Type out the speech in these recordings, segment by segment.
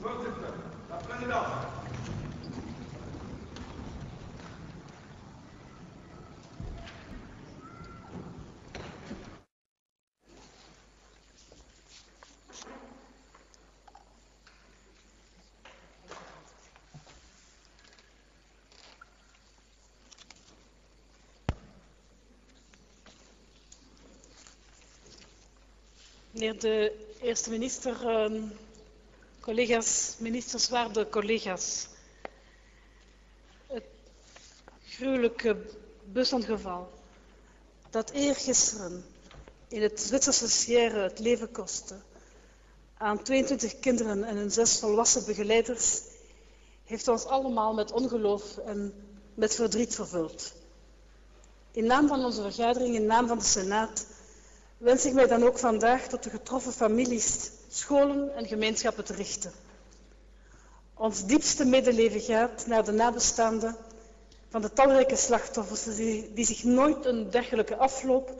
Voorzitter. Meneer de eerste minister, ehm, collega's, ministers, waarde collega's. Het gruwelijke busongeval dat eergisteren in het Zwitserse Sierre het leven kostte aan 22 kinderen en hun zes volwassen begeleiders, heeft ons allemaal met ongeloof en met verdriet vervuld. In naam van onze vergadering, in naam van de Senaat, wens ik mij dan ook vandaag tot de getroffen families, scholen en gemeenschappen te richten. Ons diepste medeleven gaat naar de nabestaanden van de talrijke slachtoffers die, zich nooit een dergelijke afloop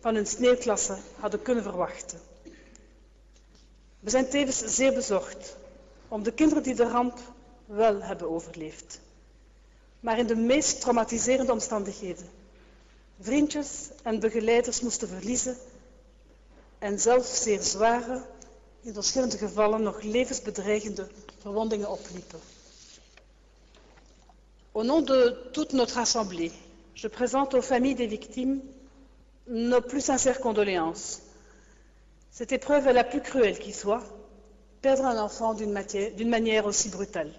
van hun sneeuwklasse hadden kunnen verwachten. We zijn tevens zeer bezorgd om de kinderen die de ramp wel hebben overleefd, maar in de meest traumatiserende omstandigheden vriendjes en begeleiders moesten verliezen en zelfs zeer zware, Au nom de toute notre Assemblée, je présente aux familles des victimes nos plus sincères condoléances. Cette épreuve est la plus cruelle qui soit, perdre un enfant d'une manière aussi brutale.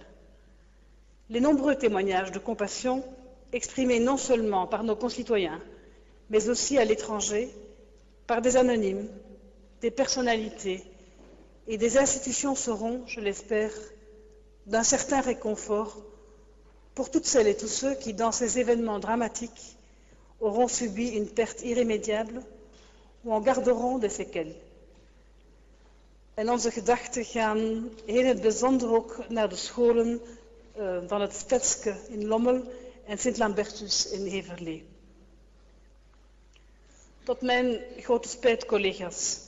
Les nombreux témoignages de compassion exprimés non seulement par nos concitoyens, mais aussi à l'étranger, par des anonymes, des personnalités et des institutions seront, je l'espère, d'un certain réconfort pour toutes celles et tous ceux qui, dans ces événements dramatiques, auront subi une perte irrémédiable ou en garderont des séquelles. En onze gedachten gaan in het bijzonder ook naar de scholen uh, van het Stetske in Lommel en Sint-Lambertus in Heverlee. Tot mijn grote spijt, collega's,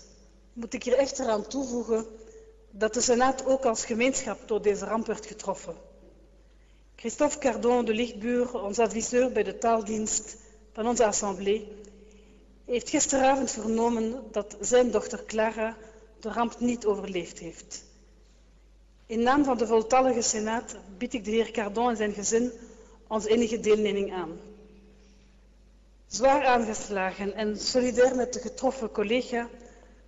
moet ik hier echter aan toevoegen dat de Senaat ook als gemeenschap door deze ramp werd getroffen. Christophe Cardon de Lichtbuur, ons adviseur bij de taaldienst van onze assemblée, heeft gisteravond vernomen dat zijn dochter Clara de ramp niet overleefd heeft. In naam van de voltallige Senaat bied ik de heer Cardon en zijn gezin ons enige deelneming aan. Zwaar aangeslagen en solidair met de getroffen collega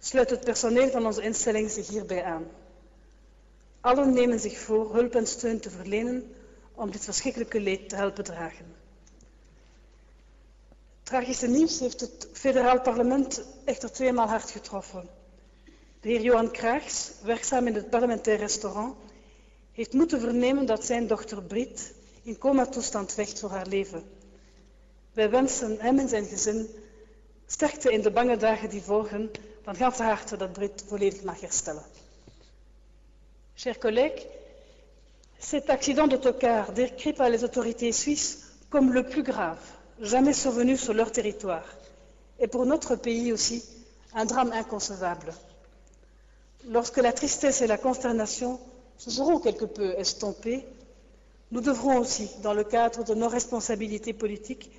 sluit het personeel van onze instelling zich hierbij aan. Allen nemen zich voor hulp en steun te verlenen om dit verschrikkelijke leed te helpen dragen. Tragische nieuws heeft het federaal parlement echter tweemaal hard getroffen. De heer Johan Kraags, werkzaam in het parlementair restaurant, heeft moeten vernemen dat zijn dochter Brit in coma-toestand vecht voor haar leven. Wij wensen hem en zijn gezin sterkte in de bange dagen die volgen van ganse harte. Chers collègues, cet accident d'autocar décrit par les autorités suisses comme le plus grave jamais survenu sur leur territoire est pour notre pays aussi un drame inconcevable. Lorsque la tristesse et la consternation se seront quelque peu estompées, nous devrons aussi, dans le cadre de nos responsabilités politiques,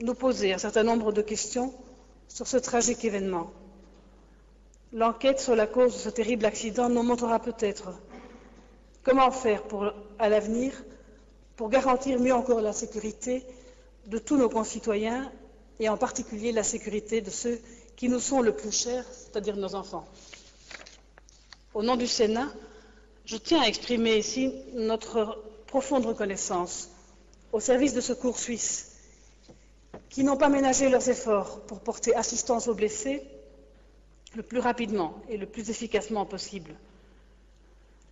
nous poser un certain nombre de questions sur ce tragique événement. L'enquête sur la cause de ce terrible accident nous montrera peut-être comment faire à l'avenir pour garantir mieux encore la sécurité de tous nos concitoyens et en particulier la sécurité de ceux qui nous sont le plus chers, c'est-à-dire nos enfants. Au nom du Sénat, je tiens à exprimer ici notre profonde reconnaissance aux services de secours suisses qui n'ont pas ménagé leurs efforts pour porter assistance aux blessés le plus rapidement et le plus efficacement possible.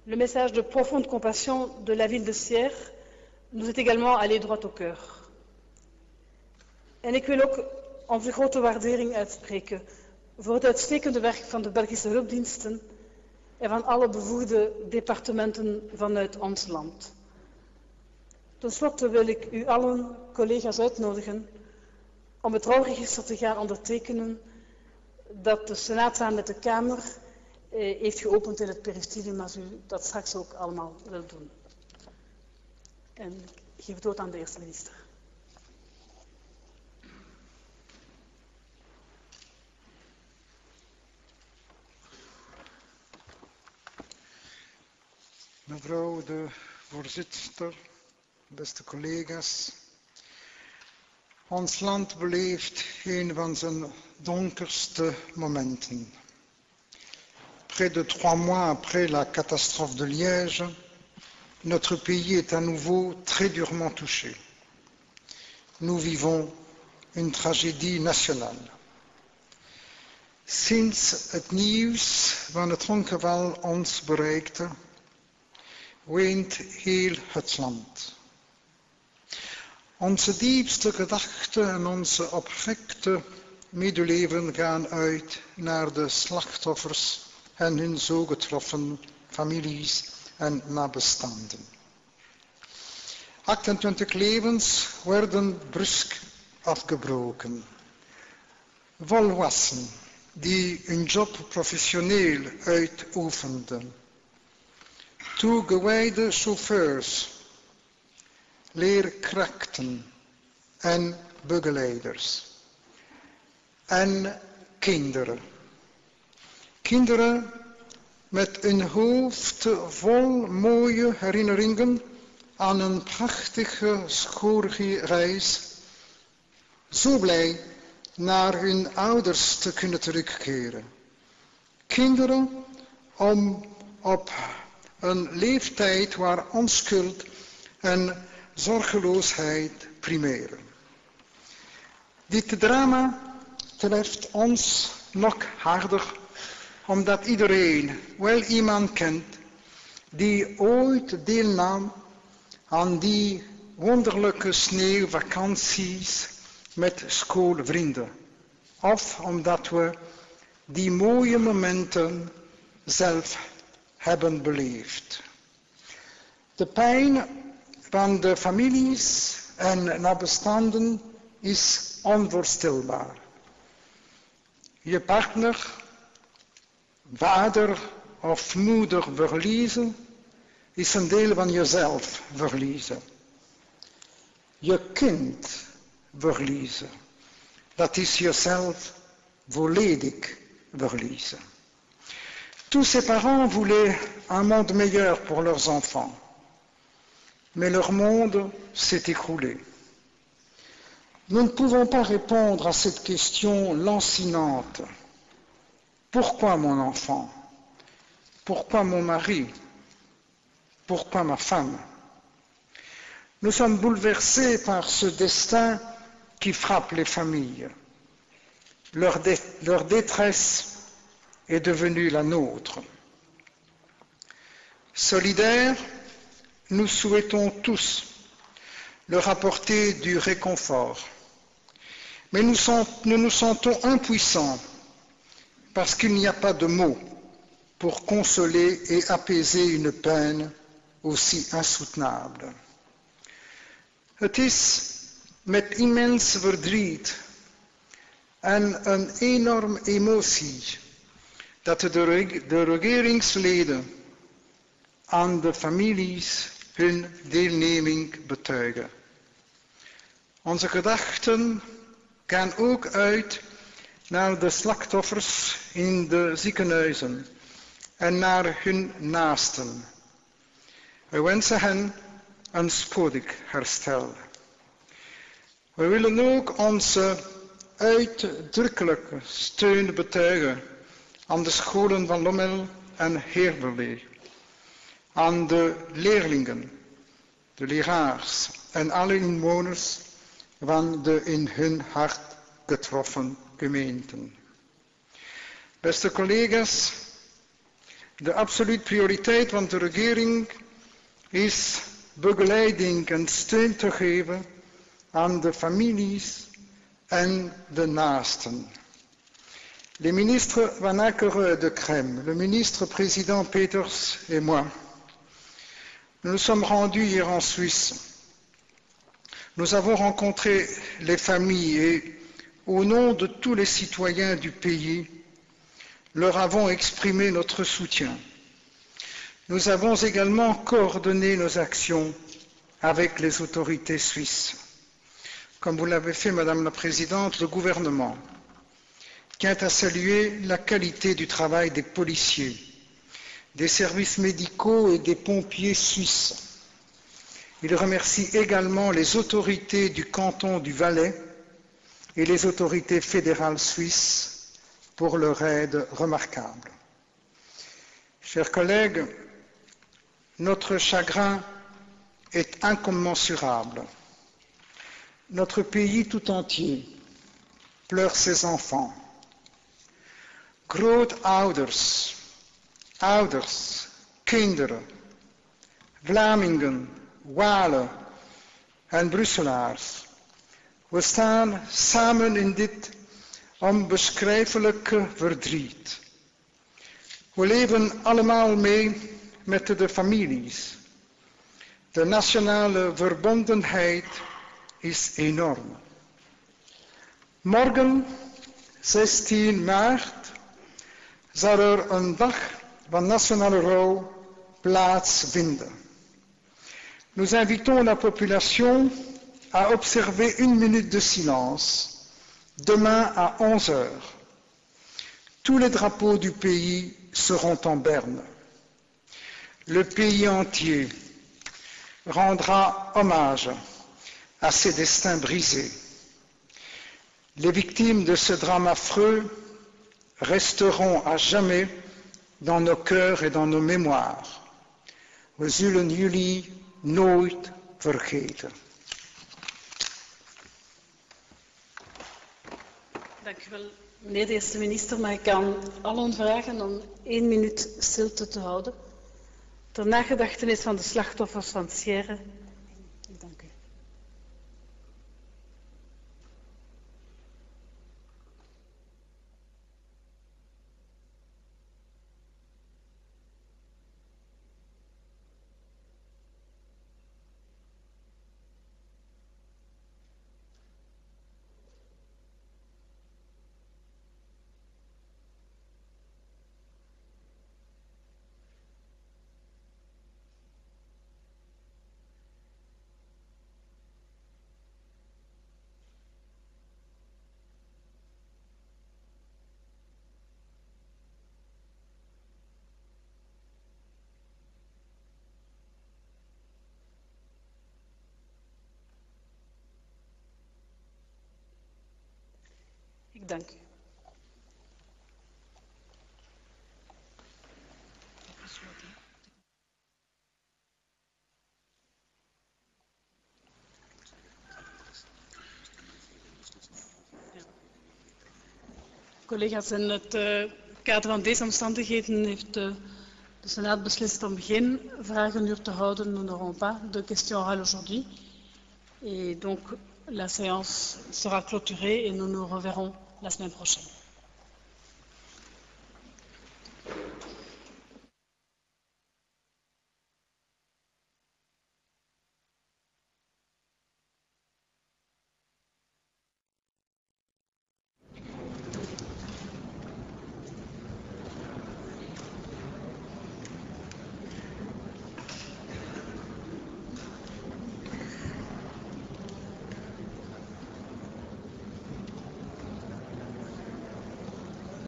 Le message de profonde compassion de la ville de Sierre nous est également allé droit au cœur. En ik wil ook onze grote waardering uitspreken voor het uitstekende werk van de Belgische hulpdiensten en van alle bevoegde departementen vanuit ons land. Ten slotte wil ik u allen, collega's, uitnodigen om het rouwregister te gaan ondertekenen dat de Senaat samen met de Kamer eh, heeft geopend in het peristudium als u dat straks ook allemaal wilt doen. En ik geef het woord aan de eerste minister. Mevrouw de voorzitter, beste collega's. Ons land beleeft een van zijn donkerste momenten. Près de trois mois après la catastrophe de Liège, notre pays est à nouveau très durement touché. Nous vivons une tragédie nationale. Sinds het nieuws van het ongeval ons bereikte, weent heel het land. Onze diepste gedachten en onze oprechte medeleven gaan uit naar de slachtoffers en hun zo getroffen families en nabestaanden. 28 levens werden brusk afgebroken. Volwassenen die hun job professioneel uitoefenden toegewijde chauffeurs, leerkrachten en begeleiders. En kinderen. Kinderen met een hoofd vol mooie herinneringen aan een prachtige schoolreis. Zo blij naar hun ouders te kunnen terugkeren. Kinderen om op een leeftijd waar onschuld en zorgeloosheid primeren. Dit drama treft ons nog harder omdat iedereen wel iemand kent die ooit deelnam aan die wonderlijke sneeuwvakanties met schoolvrienden. Of omdat we die mooie momenten zelf hebben beleefd. De pijn van de families en nabestaanden is onvoorstelbaar. Je partner, vader of moeder verliezen is een deel van jezelf verliezen. Je kind verliezen, dat is jezelf volledig verliezen. Tous ces parents voulaient un monde meilleur pour leurs enfants, mais leur monde s'est écroulé. Nous ne pouvons pas répondre à cette question lancinante. Pourquoi mon enfant? Pourquoi mon mari? Pourquoi ma femme? Nous sommes bouleversés par ce destin qui frappe les familles. Leur, dé leur détresse est devenue la nôtre. Solidaires, nous souhaitons tous leur apporter du réconfort. Mais nous, nous sentons impuissants parce qu'il n'y a pas de mots pour consoler et apaiser une peine aussi insoutenable. Het is met immens verdriet en een enorm emotie dat de, de regeringsleden aan de families hun deelneming betuigen. Onze gedachten gaan ook uit naar de slachtoffers in de ziekenhuizen en naar hun naasten. We wensen hen een spoedig herstel. We willen ook onze uitdrukkelijke steun betuigen aan de scholen van Lommel en Heerberlee, aan de leerlingen, de leraars en alle inwoners van de in hun hart getroffen gemeenten. Beste collega's, de absolute prioriteit van de regering is begeleiding en steun te geven aan de families en de naasten. Les ministres Van Ackere de Crème, le ministre président Peters et moi, nous nous sommes rendus hier en Suisse. Nous avons rencontré les familles et, au nom de tous les citoyens du pays, leur avons exprimé notre soutien. Nous avons également coordonné nos actions avec les autorités suisses. Comme vous l'avez fait, Madame la Présidente, le gouvernement tient à saluer la qualité du travail des policiers, des services médicaux et des pompiers suisses. Il remercie également les autorités du canton du Valais et les autorités fédérales suisses pour leur aide remarquable. Chers collègues, notre chagrin est incommensurable. Notre pays tout entier pleure ses enfants. Grootouders, ouders, kinderen, Vlamingen, Walen en Brusselaars. We staan samen in dit onbeschrijfelijke verdriet. We leven allemaal mee met de families. De nationale verbondenheid is enorm. Morgen, 16 maart, zal er een dag van nationale rouw plaatsvinden. Nous invitons la population à observer une minute de silence demain à 11 heures. Tous les drapeaux du pays seront en berne. Le pays entier rendra hommage à ces destins brisés. Les victimes de ce drame affreux resteront à jamais dans nos cœurs et dans nos mémoires. Nooit vergeten. Dank u wel, meneer de eerste minister. Maar ik kan allen vragen om één minuut stilte te houden. Ter nagedachtenis van de slachtoffers van Sierre. Dank u. Ik dank u. Collega's, in het uh, kader van deze omstandigheden heeft uh, de Senaat beslist om geen vragenuur te houden. Nous n'aurons pas de questions orales aujourd'hui. Et donc, la séance sera clôturée et nous nous reverrons la semaine prochaine.